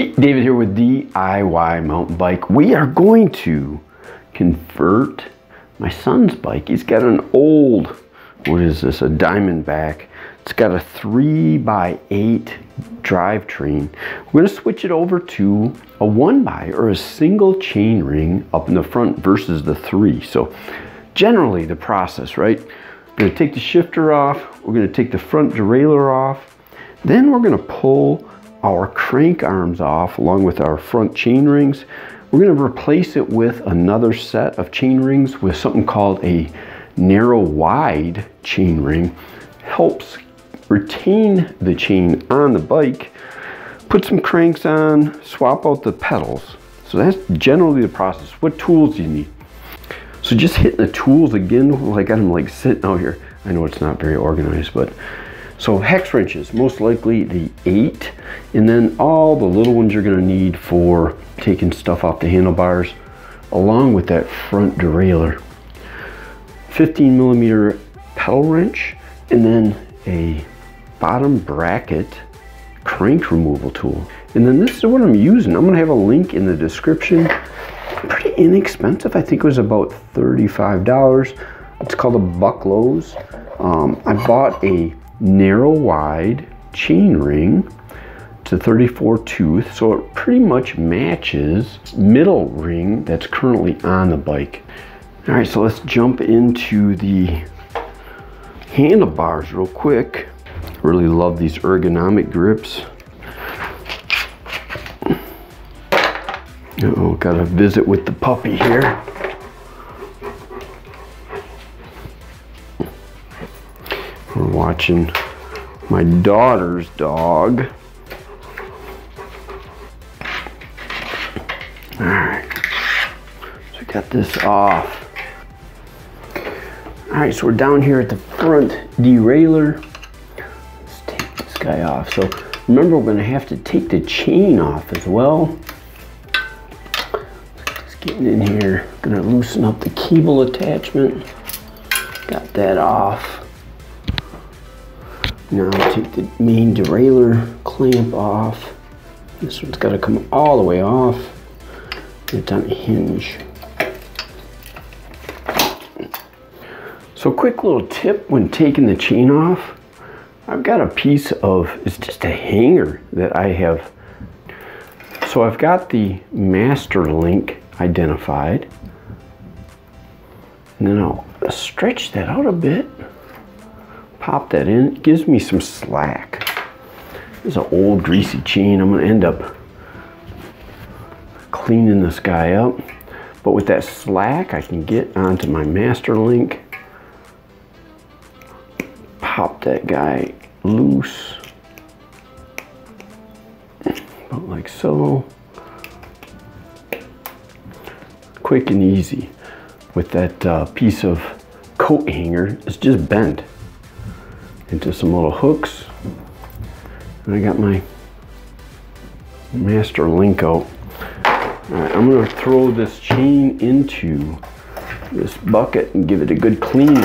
Hey, David here with DIY Mountain Bike. We are going to convert my son's bike. He's got an old, what is this, a Diamondback. It's got a 3 by 8 drivetrain. We're going to switch it over to a 1 by or a single chain ring up in the front versus the 3. So generally the process, right? We're going to take the shifter off. We're going to take the front derailleur off. Then we're going to pull our crank arms off along with our front chain rings. We're going to replace it with another set of chain rings with something called a narrow wide chain ring. Helps retain the chain on the bike. Put some cranks on, swap out the pedals. So that's generally the process. What tools do you need? So just hitting the tools again, like I'm like sitting out here. I know it's not very organized, but so hex wrenches, most likely the eight, and then all the little ones you're gonna need for taking stuff off the handlebars, along with that front derailleur. 15 millimeter pedal wrench, and then a bottom bracket crank removal tool. And then this is what I'm using. I'm gonna have a link in the description. Pretty inexpensive. I think it was about $35. It's called a Bucklos. Um, I bought a narrow wide chain ring. A 34 tooth, so it pretty much matches middle ring that's currently on the bike. All right, so let's jump into the handlebars real quick. Really love these ergonomic grips. oh, got a visit with the puppy here. Watching my daughter's dog. All right, so got this off. All right, so we're down here at the front derailleur. Let's take this guy off. So remember, we're gonna have to take the chain off as well. Just getting in here, gonna loosen up the cable attachment. Got that off. Now take the main derailleur clamp off. This one's got to come all the way off. It's on a hinge. So quick little tip when taking the chain off. I've got a piece of, it's just a hanger that I have. So I've got the master link identified. And then I'll stretch that out a bit pop that in. It gives me some slack. This is an old greasy chain. I'm gonna end up cleaning this guy up. But with that slack, I can get onto my master link. Pop that guy loose. About like so. Quick and easy. With that uh, piece of coat hanger, it's just bent into some little hooks. And I got my master link out. Right, I'm gonna throw this chain into this bucket and give it a good clean.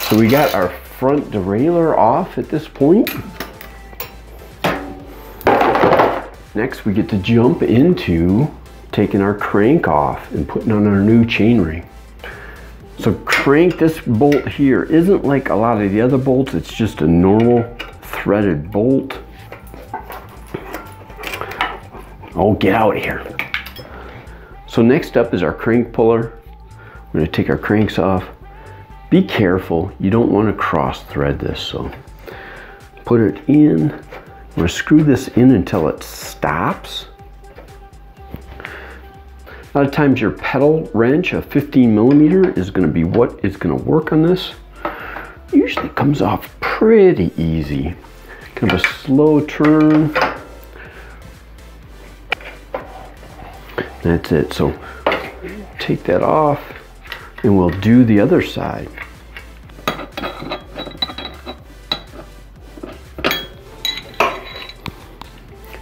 So we got our front derailleur off at this point. Next we get to jump into taking our crank off and putting on our new chain ring. So crank this bolt here isn't like a lot of the other bolts, it's just a normal threaded bolt. Oh, get out here. So next up is our crank puller. We're gonna take our cranks off. Be careful, you don't wanna cross thread this, so put it in. We're gonna screw this in until it stops. A lot of times your pedal wrench, a 15 millimeter, is gonna be what is gonna work on this. Usually comes off pretty easy. Kind of a slow turn. That's it. So take that off and we'll do the other side.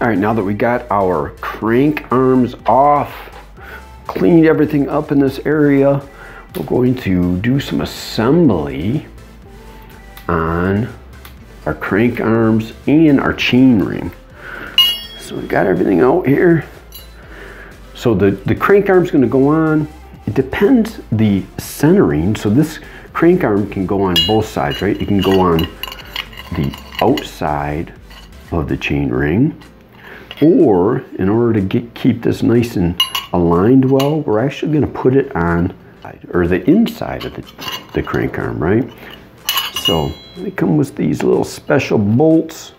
All right, now that we got our crank arms off, cleaned everything up in this area. We're going to do some assembly on our crank arms and our chain ring. So we got everything out here. So the, the crank arm's gonna go on. It depends the centering. So this crank arm can go on both sides, right? It can go on the outside of the chain ring. Or in order to get, keep this nice and aligned well, we're actually gonna put it on, or the inside of the, the crank arm, right? So they come with these little special bolts.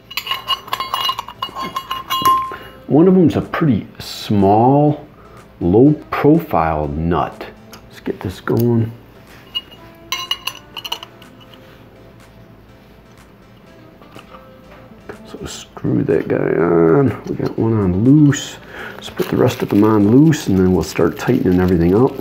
One of them's a pretty small, low profile nut. Let's get this going. So screw that guy on. We got one on loose. Let's put the rest of the on loose and then we'll start tightening everything up.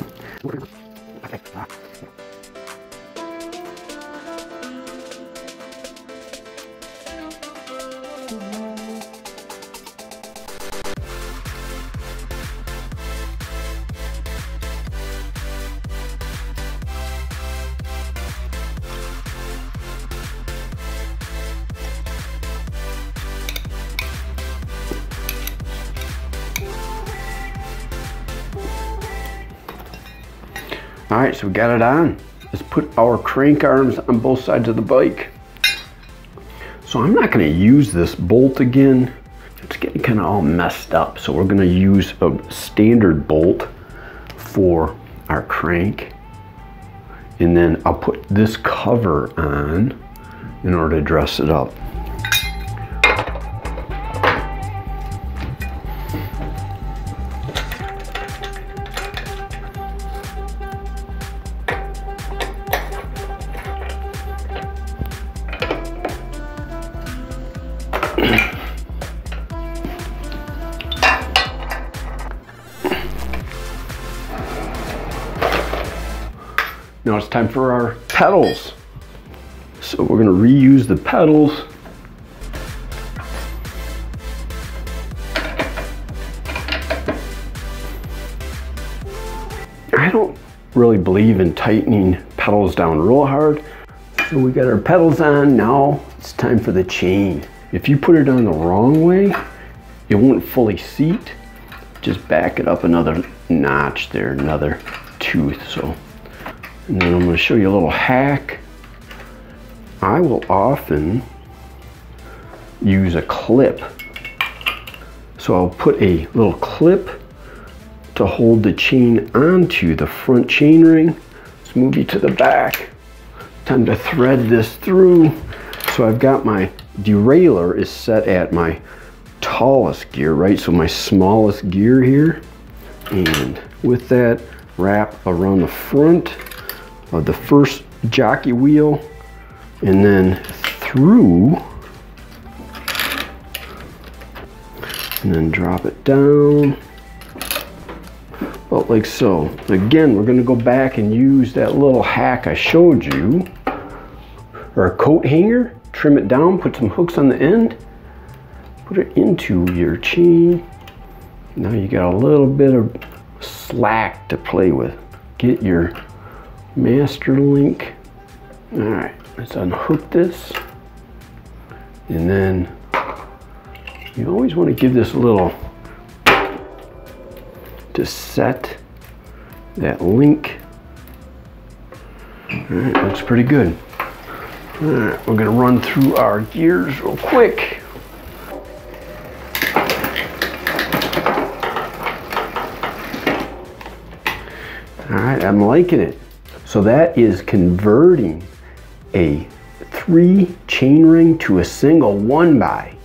All right, so we got it on. Let's put our crank arms on both sides of the bike. So I'm not gonna use this bolt again. It's getting kind of all messed up. So we're gonna use a standard bolt for our crank. And then I'll put this cover on in order to dress it up. Now it's time for our pedals. So we're gonna reuse the pedals. I don't really believe in tightening pedals down real hard. So we got our pedals on, now it's time for the chain. If you put it on the wrong way, it won't fully seat. Just back it up another notch there, another tooth. So and then I'm going to show you a little hack. I will often use a clip. So I'll put a little clip to hold the chain onto the front chain ring. Let's move you to the back. Time to thread this through. So I've got my derailleur is set at my tallest gear, right? So my smallest gear here. And with that, wrap around the front of the first jockey wheel and then through and then drop it down about like so. Again, we're gonna go back and use that little hack I showed you or a coat hanger, trim it down, put some hooks on the end, put it into your chain. Now you got a little bit of slack to play with. Get your master link. All right, let's unhook this. And then you always want to give this a little to set that link. All right, looks pretty good. All right, we're gonna run through our gears real quick. All right, I'm liking it. So that is converting a three chain ring to a single one by.